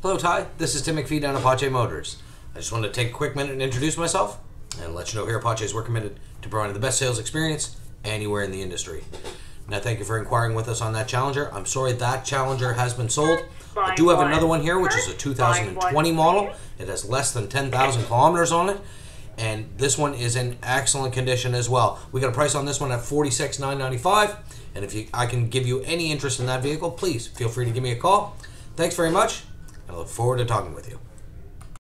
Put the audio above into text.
Hello, Ty. This is Tim McPhee down at Pothier Motors. I just wanted to take a quick minute and introduce myself and let you know here at Pothier's we're committed to providing the best sales experience anywhere in the industry. Now, thank you for inquiring with us on that Challenger. I'm sorry that Challenger has been sold. I do have another one here, which is a 2020 model. It has less than 10,000 kilometers on it, and this one is in excellent condition as well. We got a price on this one at 46,995, and if you, I can give you any interest in that vehicle, please feel free to give me a call. Thanks very much, I look forward to talking with you.